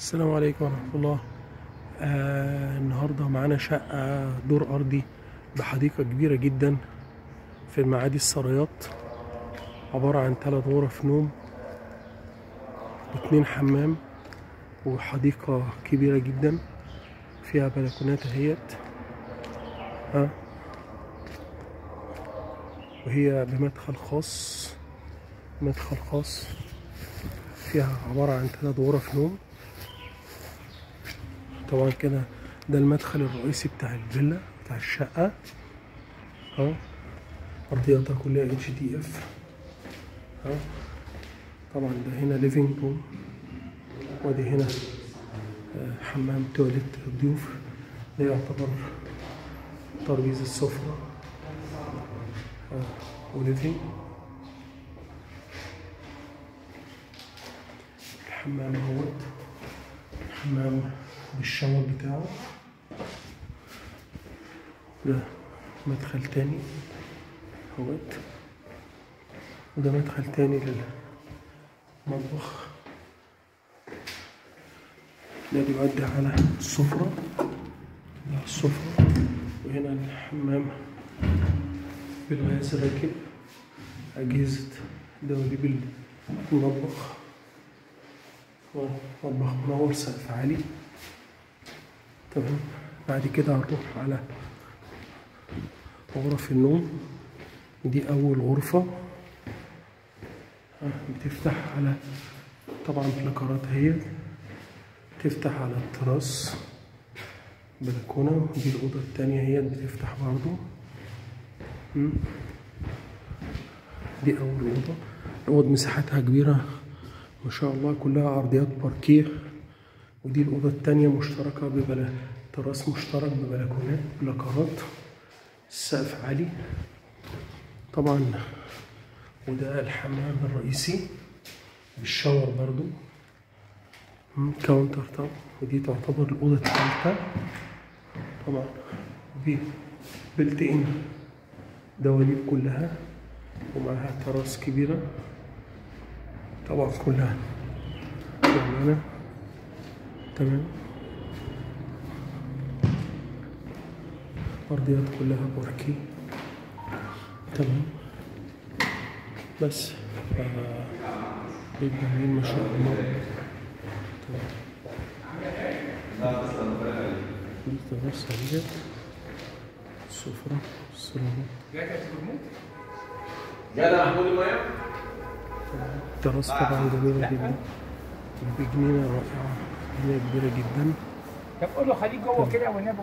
السلام عليكم ورحمة الله. آه النهاردة معانا شقة دور أرضي بحديقة كبيرة جدا في المعادي السرايات عبارة عن ثلاث غرف نوم واتنين حمام وحديقة كبيرة جدا فيها بلكونات اهيت. ها؟ وهي بمدخل خاص مدخل خاص. فيها عبارة عن ثلاث غرف نوم. طبعا كده ده المدخل الرئيسي بتاع الفيلا بتاع الشقة. ها؟ أرضياتها كلها HDF ها؟ طبعا ده هنا living room وأدي هنا آه، حمام تواليت الضيوف ده يعتبر ترابيزة سفرة. آه، وليفينج. الحمام اهوت حمام بالشاور بتاعه. ده مدخل تاني. أهوت. وده مدخل تاني للمطبخ. ده بيودي على السفرة. ده السفرة. وهنا الحمام بالغاز راكب أجهزة دواليب المطبخ مطبخ منور سقف عالي. تمام. بعد كده هنروح على غرف النوم. دي أول غرفة. بتفتح على طبعا بلاكارات هي تفتح على التراس بلكونة. دي الأوضة التانية هي بتفتح برضو. دي أول أوضة. الأوض مساحتها كبيرة ما شاء الله كلها أرضيات باركيه. ودي الأوضة التانية مشتركة ببلا تراس مشترك ببلكونات بلاكارات السقف عالي. طبعا وده الحمام الرئيسي. بال shower برضو. counter طبعا ودي تعتبر الأوضة الثالثة طبعا دي built in دواليب كلها. ومعها terrace كبيرة. طبعا كلها. معانا تمام. أرضيات كلها باركيه. تمام. بس آه، بيت جميل ما شاء الله. تمام. اهي السفرة السيراميك جدع محمود التراس طبعا جميلة جدا. بجنينة رائعة. كبيرة جدا. طب قول له خليك جوه كده والنبي